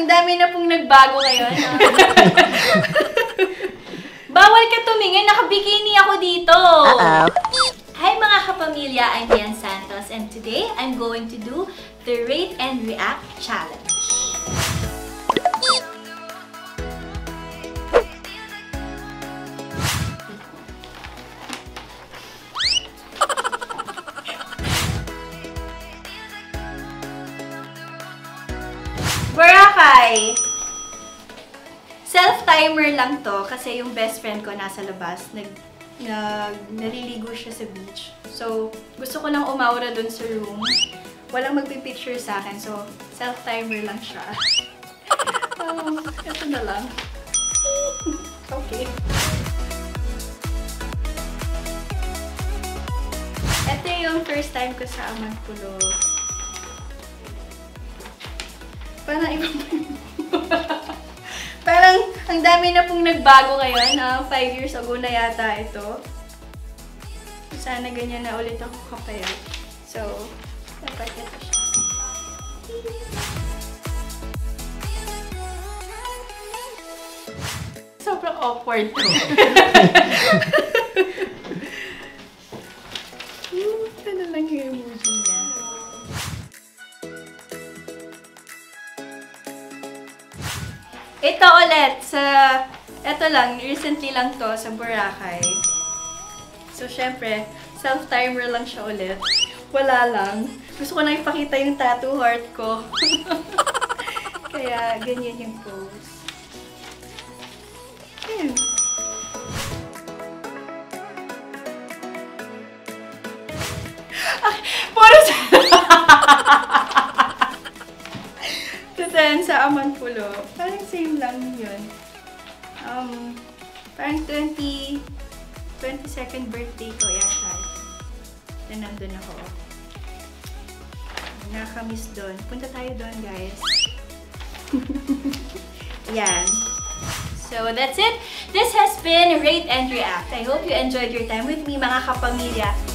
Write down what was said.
ang dami na pong nagbago ngayon. ah. Bawal ka tumingin, nakabikini ako dito. Uh-oh. Hi mga kapamilya, I'm Dian Santos and today I'm going to do the Rate and React Challenge. Boracay! Self-timer lang to kasi yung best friend ko nasa labas. Nag, nag, naliligo siya sa beach. So, gusto ko lang umaura dun sa room. Walang magpipicture sa akin. So, self-timer lang siya. um, ito na lang. okay. Ito yung first time ko sa Amanpulo. Parang iba Parang ang dami na pong nagbago ngayon. Ah, five years ago na yata ito. Sana ganyan na ulit ako kapayat. So, dapat ito siya. Sobrang awkward ko. Ito ulit sa... Ito lang, recently lang to sa Boracay. So, syempre, self-timer lang siya ulit. Wala lang. Gusto ko na ipakita yung tattoo heart ko. Kaya, ganyan yung pose. Ayun. Ay, puro sa... Same lang yun. Um, parang 20... 22nd birthday ko yata. Na nandun ako. Nakamiss doon. Punta tayo doon, guys. Yan. So, that's it. This has been Rate and React. I hope you enjoyed your time with me, mga kapamilya.